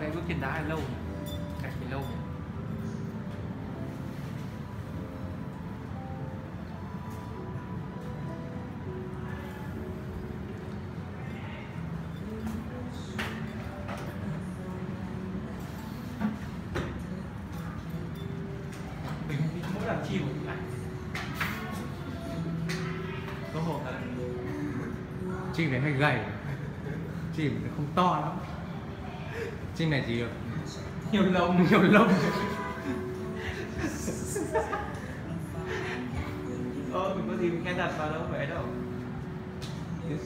Đây bước tiền đá là lâu cách thì lâu nhỉ? Mình chi một cái ảnh Có hộp là chim này hơi gầy. Chim này không to lắm chim này được nhiều lông nhiều lông. Ờ, mình có gì mình khen đặt vào đâu phải đâu.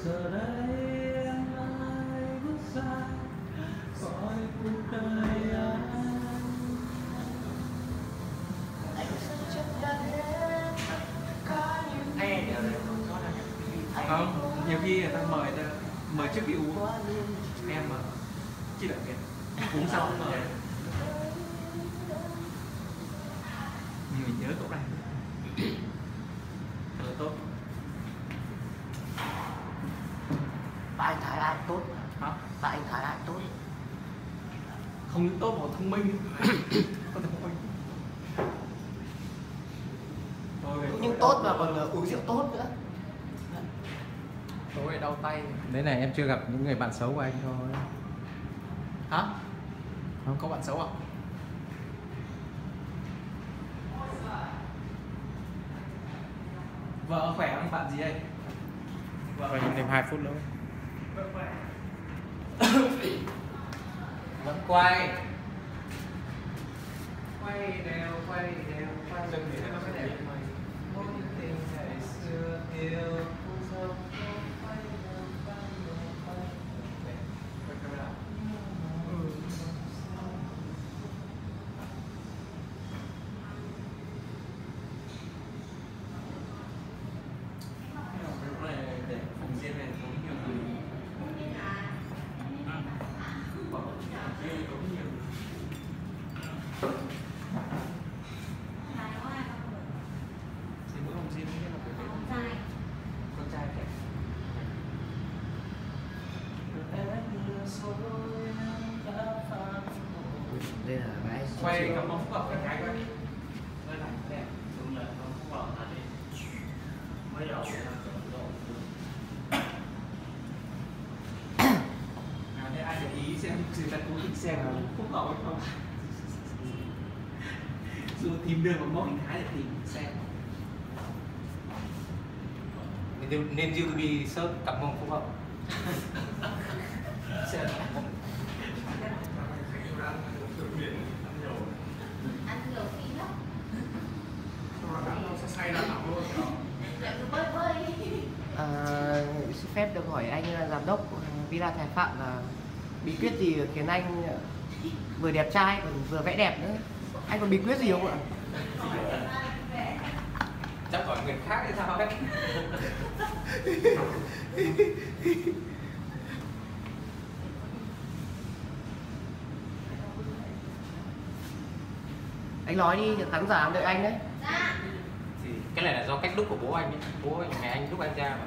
Giờ đây em lại bước xa khỏi cuộc đời anh. Đấy Không, nhiều khi người ta mời ta mời trước đi uống. Em mà Chỉ là cái uống xong mời Nhưng mình nhớ cậu này Thật là tốt. Tại anh Thái ai tốt. Hả? Tại anh Thái ai tốt. Không những tốt mà còn thông minh. Còn thông minh Nhưng tốt mà còn ờ, uống rượu tốt nữa. Tối đau tay. Đấy này em chưa gặp những người bạn xấu của anh thôi Hả? Không. Có bạn xấu à? Vợ khỏe không bạn gì đây? Vợ Thôi thêm 2 phút nữa Vợ khỏe vẫn quay Quay đều, quay đều, quay Đừng để nó cái đẹp mày Mỗi tình ngày xưa yêu Đây là gái quay cầm bóng vào cái cái quay quay lại đẹp đúng là nó không vào là đi mới đầu là À, thế ai để ý xem người ta cố định xem là phúc lậu hay không. Dù tìm đường một mẫu hình thái để tìm xem. Nên nên YouTube search cặp mông phúc hậu. Xem. À, Xin phép được hỏi anh là giám đốc Villa Thái Phạm là bí quyết gì khiến anh vừa đẹp trai còn vừa vẽ đẹp nữa Anh có bí quyết gì không ạ? chắc hỏi người khác hay sao ấy Anh nói đi, khán giả đợi anh đấy thì cái này là do cách đúc của bố anh ấy. bố anh ngày anh đúc anh ra mà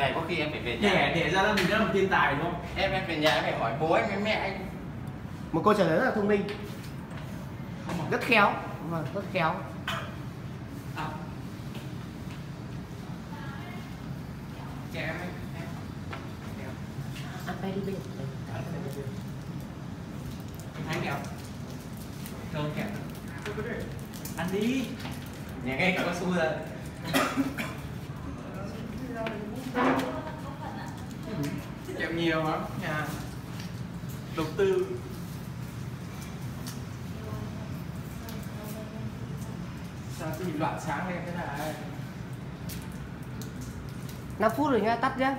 này có khi em phải về nhà. Để để ra là mình đã là một thiên tài đúng không? Em em về nhà em phải hỏi bố anh với mẹ anh. Một câu trả lời rất là thông minh. Rất khéo Vâng, rất khéo. À. trẻ em ấy em Ăn tay đi bên Anh thấy kẹo. Đâu kẹo. Ăn đi. Nhà ngay cả có xu ra Kẹo nhiều lắm. Nhà Đầu tư. Sao cái gì loạn sáng lên thế này? 5 phút rồi nhá, tắt nhá